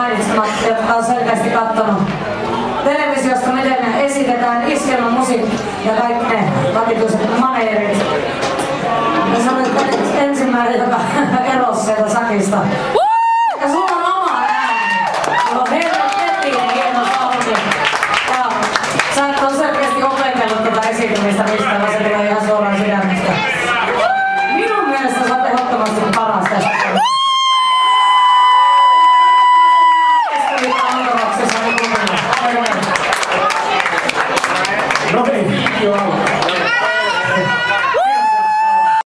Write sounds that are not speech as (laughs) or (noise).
mainitsemat, jotka on selkeästi kattonut televisiosta, miten me esitetään iskelmämusiikki ja kaikki ne vakituiset maneerit. Ja sä olet ensimmäinen, joka (laughs) erosi sieltä sakista. Ja sulla on oma ääni. Sulla on helvetin hieno soundi. Ja sä et ole selkeästi opetellut tätä esiintymistä mistä se tulee